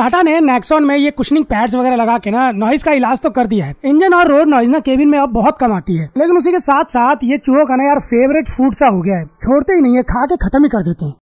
टाटा ने नेक्सॉन में ये कुशनिंग पैड्स वगैरह लगा के ना नॉइज़ का इलाज तो कर दिया है। इंजन और रोड नॉइज़ ना केबिन में अब बहुत कम आती है। लेकिन उसी के साथ साथ ये चूहों का ना यार फेवरेट फ़ूड सा हो गया है। छोड़ते ही नहीं है खा के खत्म ही कर देते हैं।